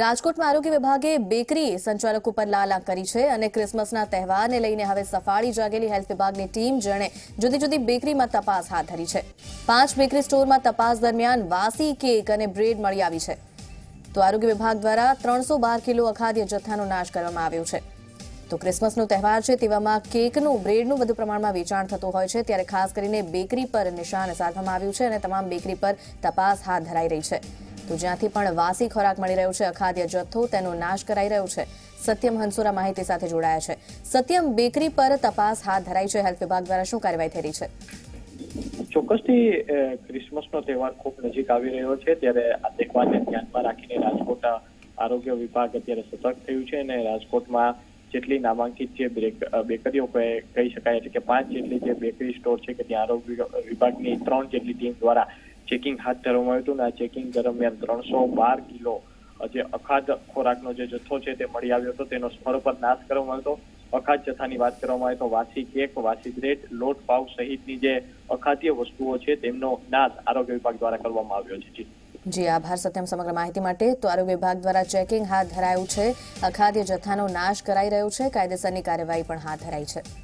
રાજકોટમાં આરોગ્ય વિભાગે બેકરી સંચાલક ઉપર લાલા કરી છે અને ક્રિસમસના તહેવારને લઈને હવે સફાળી જાગેલી હેલ્થ વિભાગની ટીમ જેણે જુદી જુદી બેકરીમાં તપાસ હાથ ધરી છે. પાંચ બેકરી સ્ટોરમાં તપાસ દરમિયાન વાસી કેક અને બ્રેડ મળી આવી છે. તો આરોગ્ય વિભાગ દ્વારા ત્રણસો કિલો અખાદ્ય જથ્થાનો નાશ કરવામાં આવ્યો છે. તો ક્રિસમસનો તહેવાર છે તેવામાં કેકનું, બ્રેડનું વધુ પ્રમાણમાં વેચાણ થતું હોય છે, ત્યારે ખાસ કરીને બેકરી પર નિશાન સાધવામાં આવ્યું છે અને તમામ બેકરી પર તપાસ હાથ ધરાઈ રહી છે. તો જ્યાંથી પણ વાસી ખોરાક મળી રહ્યો છે, અખાદ્ય જથ્થો તેનો નાશ કરાઈ રહ્યો છે. સત્યમ હંસુરા માહિતી સાથે જોડાયા છે. સત્યમ બેકરી પર તપાસ હાથ ધરાઈ છે. હેલ્થ વિભાગ દ્વારા શું કાર્યવાહી થઈ રહી છે? ચોક્કસથી ક્રિસમસનો તહેવાર ખૂબ નજીક આવી રહ્યો છે. ત્યારે આ તહેવારને ધ્યાનમાં રાખીને રાજકોટ આરોગ્ય વિભાગ અત્યારે સતર્ક થયું છે અને રાજકોટમાં જેટલી નામાંકિત જે બેકરીઓ કહી શકાય એટલે કે પાંચ જેટલી જે બેકરી સ્ટોર છે કે ત્યાં આરોગ્ય વિભાગની ત્રણ જેટલી ટીમ દ્વારા ચેકિંગ હાથ ધરવામાં આવ્યું હતું અને આ ચેકિંગ દરમિયાન ત્રણસો બાર કિલો જે અખાદ ખોરાકનો જે જથ્થો છે તે મળી આવ્યો હતો. તેનો સ્થળ પર નાશ કરવામાં આવ્યો હતો. અખાદ જથ્થાની વાત કરવામાં આવે તો વાસી કેક વાસી બ્રેડ લોટ, પાઉ સહિતની જે અખાદ્ય વસ્તુઓ છે તેમનો નાશ આરોગ્ય વિભાગ દ્વારા કરવામાં આવ્યો છે. જી. જી, આભાર સત્યમ સમગ્ર માહિતી માટે. તો આરોગ્ય વિભાગ દ્વારા ચેકિંગ હાથ ધરાયું છે. અખાદ્ય જથ્થાનો નાશ કરાઈ રહ્યો છે. કાયદેસરની કાર્યવાહી પણ હાથ ધરાઈ છે.